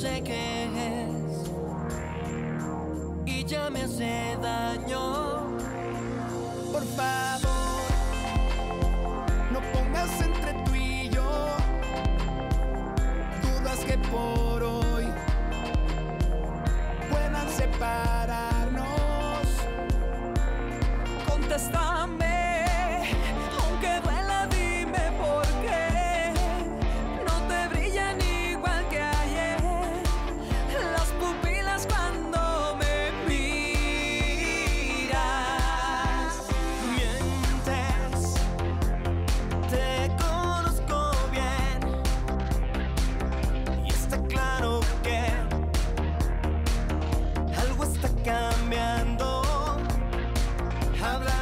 sé qué es y ya me hace daño. Por favor, no pongas entre tú y yo dudas que por hoy puedan separarnos. Contestar. hablar.